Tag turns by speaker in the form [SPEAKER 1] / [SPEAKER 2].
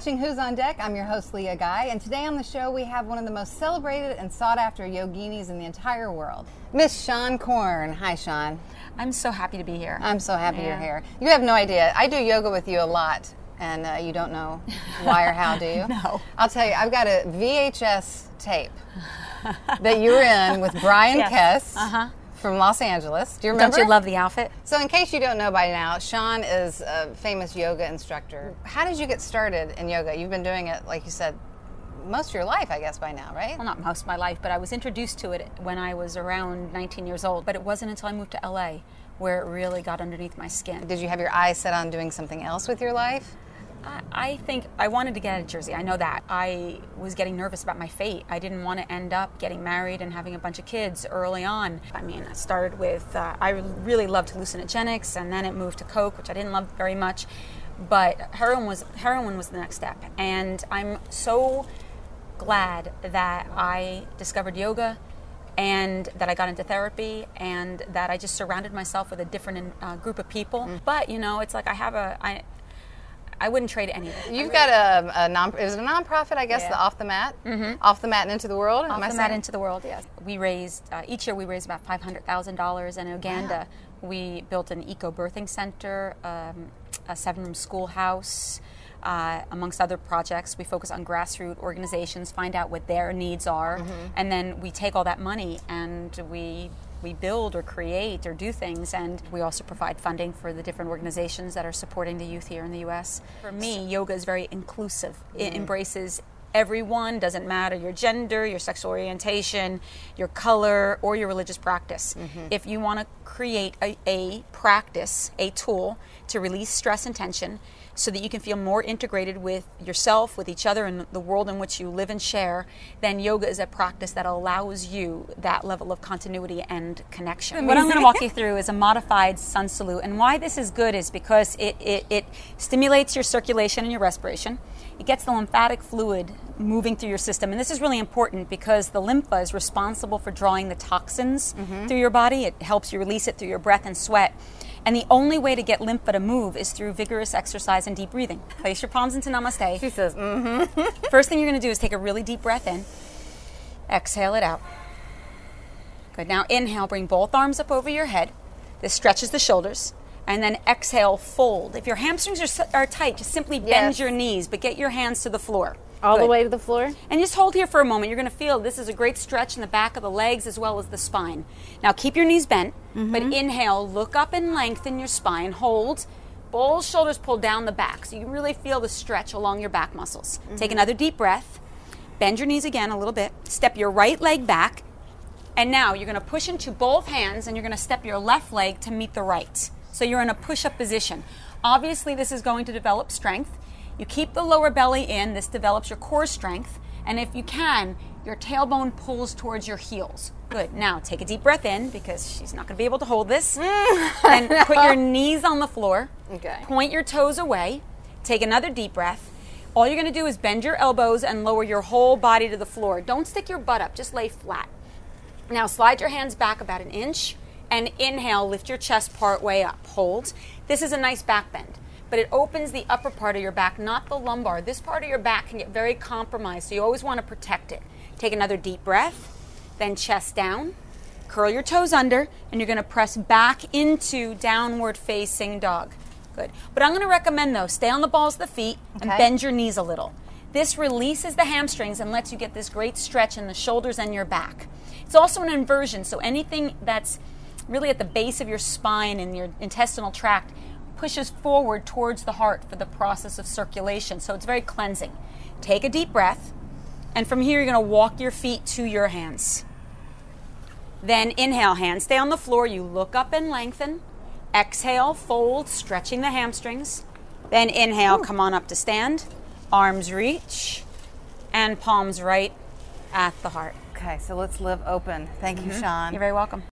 [SPEAKER 1] watching Who's on Deck. I'm your host, Leah Guy, and today on the show we have one of the most celebrated and sought after yoginis in the entire world, Miss Seane Corn. Hi, Seane.
[SPEAKER 2] I'm so happy to be here.
[SPEAKER 1] I'm so happy you're here. You have no idea. I do yoga with you a lot, and uh, you don't know why or how, do you?
[SPEAKER 2] No.
[SPEAKER 1] I'll tell you, I've got a VHS tape that you were in with Bryan
[SPEAKER 2] Yes.
[SPEAKER 1] Kest
[SPEAKER 2] Uh-huh.
[SPEAKER 1] From Los Angeles. Do you remember?
[SPEAKER 2] Don't you love the outfit?
[SPEAKER 1] So, in case you don't know by now, Seane is a famous yoga instructor. How did you get started in yoga? You've been doing it, like you said, most of your life, I guess, by now, right?
[SPEAKER 2] Well, not most of my life, but I was introduced to it when I was around 19 years old. But it wasn't until I moved to LA where it really got underneath my skin.
[SPEAKER 1] Did you have your eyes set on doing something else with your life?
[SPEAKER 2] I, I think I wanted to get out of Jersey. I know that. I was getting nervous about my fate. I didn't want to end up getting married and having a bunch of kids early on. I mean, I started with, uh, I really loved hallucinogenics, and then it moved to Coke, which I didn't love very much. But heroin was heroin was the next step, and I'm so glad that I discovered yoga and that I got into therapy and that I just surrounded myself with a different uh, group of people. But you know, it's like I have a I I wouldn't trade anything.
[SPEAKER 1] You've got a, a non. It a nonprofit? I guess
[SPEAKER 2] Yeah.
[SPEAKER 1] the off the mat, mm-hmm. off the mat and into the world.
[SPEAKER 2] Off the mat into the world, yes. We raised uh, each year we raised about five hundred thousand dollars, and in Uganda we built an eco birthing center, um, a seven room schoolhouse. Uh, amongst other projects, we focus on grassroots organizations, find out what their needs are,
[SPEAKER 1] Mm-hmm.
[SPEAKER 2] and then we take all that money and we we build or create or do things. And we also provide funding for the different organizations that are supporting the youth here in the U.S. For me, yoga is very inclusive. It mm-hmm. embraces everyone doesn't matter your gender your sexual orientation your color or your religious practice. Mm-hmm. If you want to create a, a practice a tool to release stress and tension so that you can feel more integrated with yourself with each other and the world in which you live and share then yoga is a practice that allows you that level of continuity and connection. What i'm going to walk you through is a modified sun salute. And why this is good is because it, it, it stimulates your circulation and your respiration. It gets the lymphatic fluid moving through your system. And this is really important because the lympha is responsible for drawing the toxins through your body. It helps you release it through your breath and sweat. And the only way to get lympha to move is through vigorous exercise and deep breathing. Place your palms into namaste.
[SPEAKER 1] She says, mm-hmm.
[SPEAKER 2] First thing you're going to do is take a really deep breath in, exhale it out. Good. Now inhale, bring both arms up over your head. This stretches the shoulders. And then exhale, fold. If your hamstrings are, are tight, just simply bend
[SPEAKER 1] Yes.
[SPEAKER 2] your knees, but get your hands to the floor.
[SPEAKER 1] All the way to the floor.
[SPEAKER 2] And just hold here for a moment. You're going to feel this is a great stretch in the back of the legs as well as the spine. Now keep your knees bent, but mm-hmm. inhale, look up and lengthen your spine. Hold. Both shoulders pull down the back so you can really feel the stretch along your back muscles. Take mm-hmm. another deep breath. Bend your knees again a little bit. Step your right leg back. And now you're going to push into both hands and you're going to step your left leg to meet the right. So you're in a push up position. Obviously, this is going to develop strength. You keep the lower belly in, this develops your core strength. And if you can, your tailbone pulls towards your heels. Good. Now take a deep breath in because she's not going to be able to hold this. Mm. and put your knees on the floor.
[SPEAKER 1] Okay.
[SPEAKER 2] Point your toes away. Take another deep breath. All you're going to do is bend your elbows and lower your whole body to the floor. Don't stick your butt up, just lay flat. Now slide your hands back about an inch and inhale, lift your chest part way up. Hold. This is a nice back bend, but it opens the upper part of your back, not the lumbar. This part of your back can get very compromised, so you always want to protect it. Take another deep breath, then chest down. Curl your toes under, and you're going to press back into downward facing dog. Good. But I'm going to recommend though, stay on the balls of the feet and
[SPEAKER 1] Okay.
[SPEAKER 2] bend your knees a little. This releases the hamstrings and lets you get this great stretch in the shoulders and your back. It's also an inversion, so anything that's really at the base of your spine and your intestinal tract pushes forward towards the heart for the process of circulation. So it's very cleansing. Take a deep breath, and from here, you're going to walk your feet to your hands. Then inhale, hands stay on the floor. You look up and lengthen. Exhale, fold, stretching the hamstrings. Then inhale, come on up to stand. Arms reach, and palms right at the heart.
[SPEAKER 1] Okay, so let's live open. Thank you, mm-hmm. Seane.
[SPEAKER 2] You're very welcome.